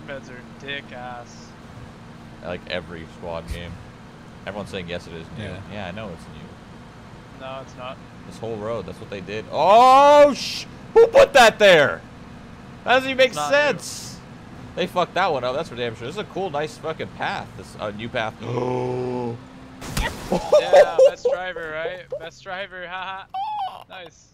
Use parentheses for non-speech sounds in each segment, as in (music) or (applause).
Our meds are dick ass. Like every squad game. Everyone's saying yes, it is new. Yeah. Yeah, I know it's new. No, it's not. This whole road, that's what they did. Oh, sh! Who put that there? That doesn't even make Not sense. They fucked that one up. That's for damn sure. This is a cool, nice fucking path. This uh, new path. Oh. (gasps) Yeah, best driver, right? Best driver, haha. Nice.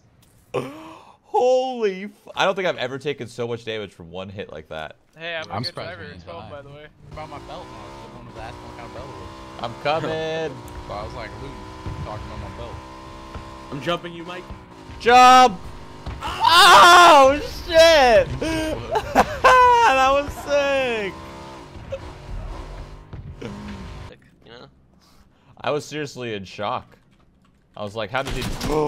(gasps) (gasps) Holy! F I don't think I've ever taken so much damage from one hit like that. Hey, I'm a I'm good driver. we didn't 12, die. by the way. About my belt. when I was looking to ask what kind of belt it was. I'm coming. (laughs) So I was like, Luke, talking about my belt. I'm jumping you, Mike. Jump! Oh shit! (laughs) (laughs) that was sick. You know? I was seriously in shock. I was like, how did he? (gasps) Oh.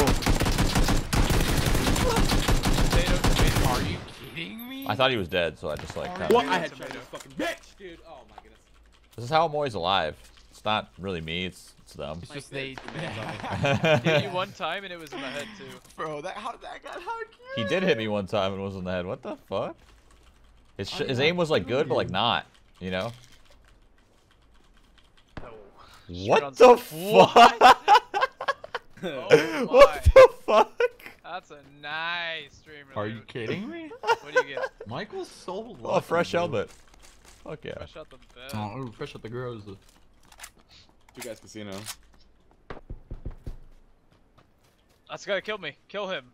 Potato, tomato. Are you kidding me? I thought he was dead, so I just like. kinda- What? I had shot tomato. this fucking bitch, dude. Oh my goodness. This is how I'm always alive. It's not really me. It's it's them. It's Mike, just they. that's (laughs) (laughs) Hit you one time and it was in the head too. Bro, that how did that guy? How he did hit me one time and it was in the head. What the fuck? His sh his aim was like good, but like not. You know. No. What (laughs) oh the fuck? Oh what the fuck? That's a nice stream Are you kidding me? (laughs) What do you get? Michael's so lucky. Oh, fresh bro. helmet. Fuck yeah. Fresh out the bed. Oh, ooh, fresh out the grows. You guys casino. That's the guy that killed me. Kill him.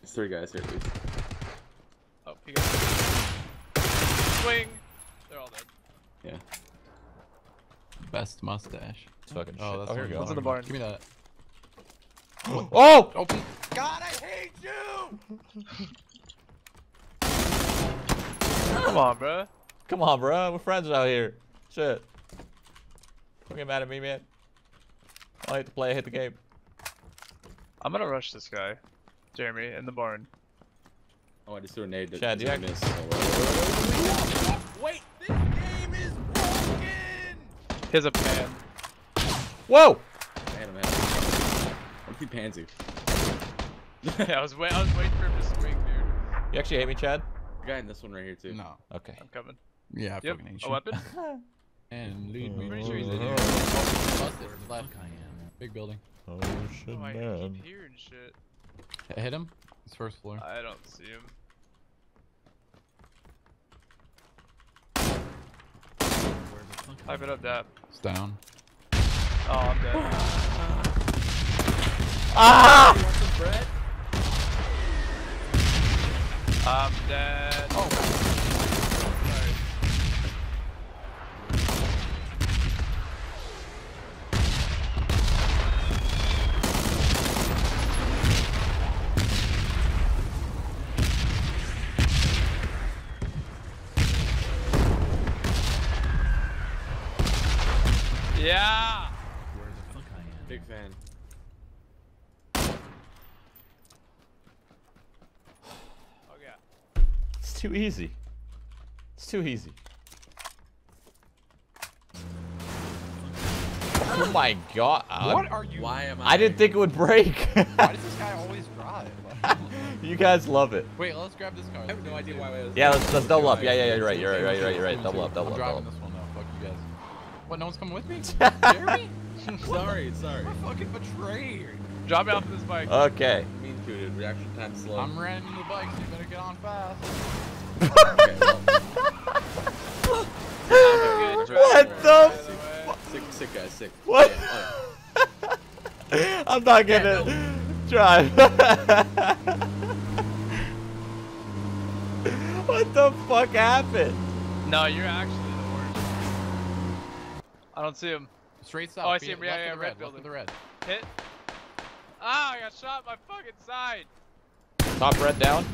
There's three guys here, please. Oh, he got Swing. They're all dead. Yeah. Best mustache. It's fucking oh, shit. Oh, that's oh, here we One's go. in the barn. Give me that. (gasps) Oh! Open. God, I hate you. Come on, bro. Come on, bro. We're friends out here. Shit. Don't get mad at me, man. I hate to play. I hate the game. I'm gonna rush this guy. Jeremy, in the barn. Oh, I just threw a nade. that- Chad, do you that act- Oh, wait, this game is broken! Here's a pan. Whoa! I had him, I had him. I'm pansy. yeah, (laughs) I was wait. I was waiting for him to swing, dude. You actually hate me, Chad? guy in this one right here, too. No. Okay. I'm coming. Yeah, I Yep. fucking hate A you. weapon? (laughs) And lead me. Pretty sure he's to in the- here. Busted. Left. Big building. Oh, shit, Oh, I man. keep hearing shit. Hit him. It's first floor. I don't see him. Type it up, Dap. It's down. Oh, I'm dead. (laughs) Ah! You want some bread? I'm dead. Oh. Sorry. Yeah. Big fan. Oh yeah. It's too easy. It's too easy. Oh my god. What are you? Why am I? I didn't think it would break. Why does this guy always drive? (laughs) you guys love it. Wait, let's grab this car. I have no idea why I was. Yeah, let's, let's double up. Yeah, yeah, yeah, you're right. You're right, you're right, you're right, you're right. Double up, double I'm up, driving double this one now. Fuck you guys. What? No one's coming with me? Jeremy? sorry, sorry. I'm fucking betrayed. Drop me off of this bike. Okay. Mean tooted. Reaction time slow. I'm renting the bike, so you better get on fast. (laughs) okay, well, Good What the way. sick, sick guys, sick. What? Yeah, oh, (laughs) I'm not gonna drive. (laughs) what the fuck happened? No, you're actually the worst. I don't see him. Straight south. Oh, I see him. left Yeah, yeah, the red red. Building. the red. Hit. Ah, I got shot in my fucking side. Top red down.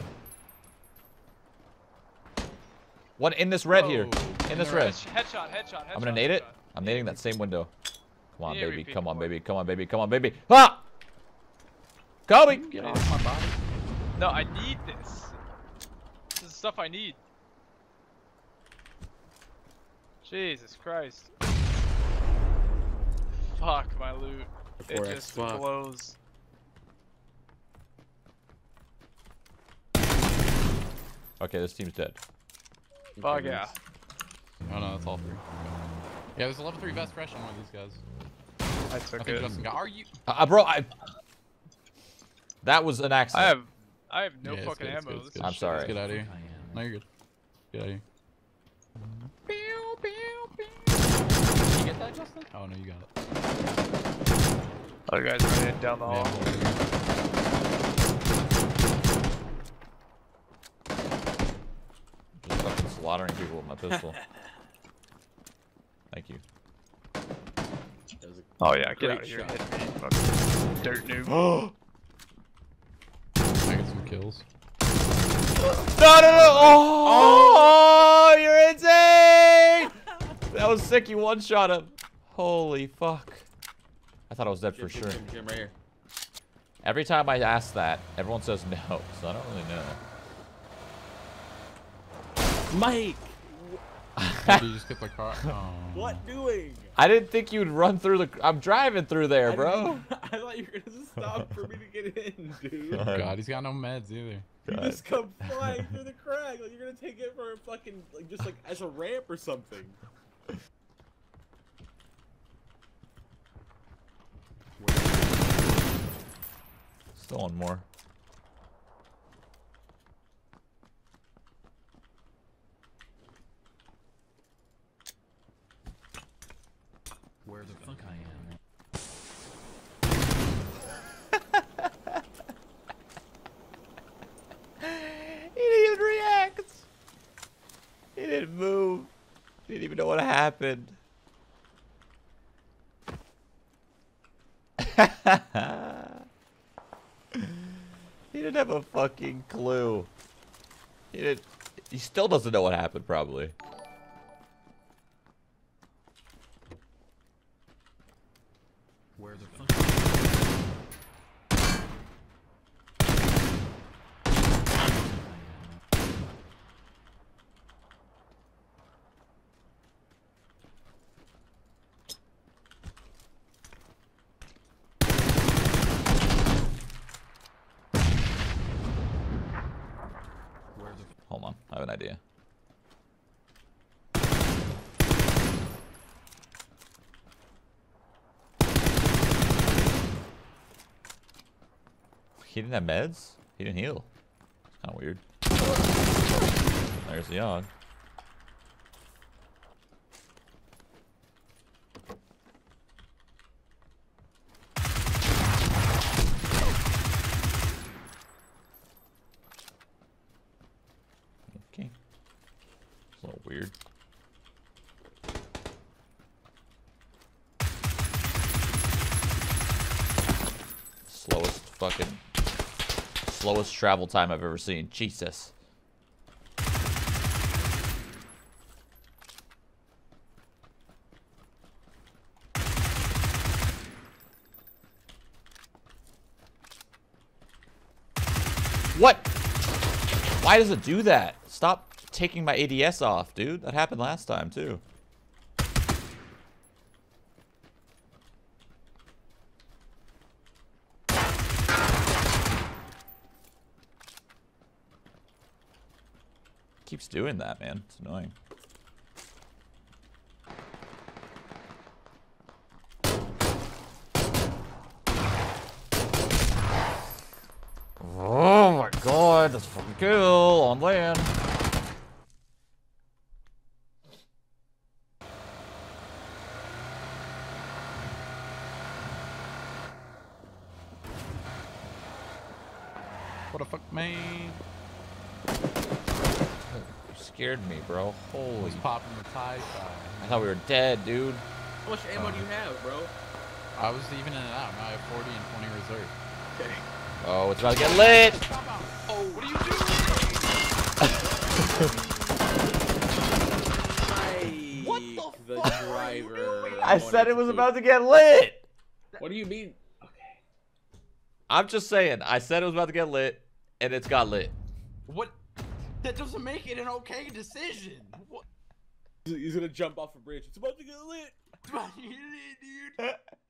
One in this red here. Whoa. In this red. Headshot, headshot, headshot. I'm gonna nade it. I'm nading that same window. Come on, Yeah, baby. Come on, baby. Come on, baby. Come on, baby. Ah! Kobe! Get off my body. No, I need this. This is stuff I need. Jesus Christ. Fuck my loot. It just fuck. blows. Okay, this team's dead. Fuck yeah. Oh no, that's all three. Okay. Yeah, there's a level three vest fresh on one of these guys. I I took think it. Justin got. Are you? Uh, bro, I. That was an accident. I accident. have, I have no Yeah, fucking good, it's ammo. good, it's good. I'm shit sorry. is- Get out of here. I. No, you're good. Get out of here. You get that, Justin? Oh no, you got it. Other guys running down the hall. well, Just fucking slaughtering people with my pistol. Thank you. That was a Oh yeah, get out of here. shot. Hit me, fucking dirt noob. (gasps) I get some kills. No, no, no! Oh, oh, you're insane! That was sick. You one shot him. Holy fuck! I thought I was dead for Jim, sure. Jim, Jim, right here. Every time I ask that, everyone says no, (laughs) so I don't really know. Mike, (laughs) How do you just get the car? (laughs) Oh. what doing? I didn't think you'd run through the. I'm driving through there, I bro. didn't- (laughs) I thought you were gonna stop for me to get in, dude. Oh, God, he's got no meds either. You just come flying through the crack. Like you're gonna take it for a fucking like just like as a ramp or something. Still one more. Where the fuck I am? He didn't even react. Didn't move. Didn't even know what happened. (laughs) he didn't have a fucking clue. He didn't. He still doesn't know what happened, probably. Where the fuck? Where the Hold on, I have an idea. He didn't have meds? He didn't heal. It's kind of weird. There's the Yogg. Okay. It's a little weird. Slowest fucking slowest travel time I've ever seen. Jesus. What? Why does it do that? Stop taking my ADS off, dude. That happened last time, too. Keeps doing that, man. It's annoying. Oh my god, that's fucking cool on land. What the fuck, man? You scared me, bro. Holy. Was popping the tie I thought we were dead, dude. How much ammo do you uh, have, bro? I was even in and out. Now I have 40 and 20 reserve. Okay. Oh, it's about to get lit. Oh, what are you doing? (laughs) Mike, the driver. I said it was about to get lit. What do you mean? Okay. I'm just saying. I said it was about to get lit, and it's got lit. What? That doesn't make it an okay decision. What? He's gonna jump off a bridge. It's about to get lit. (laughs) Dude. (laughs)